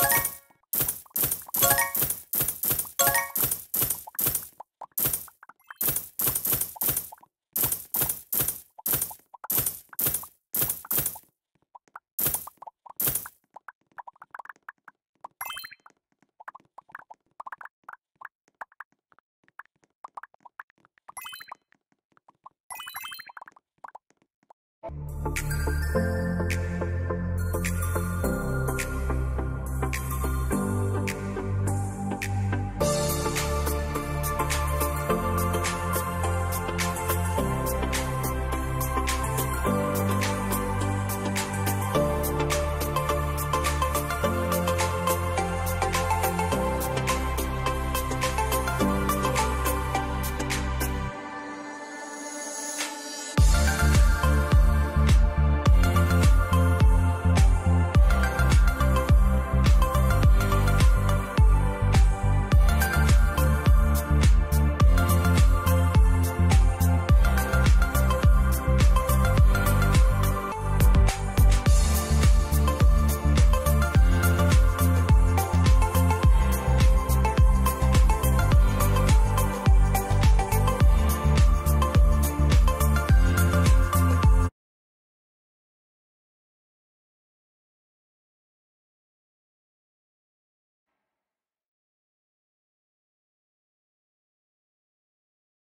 you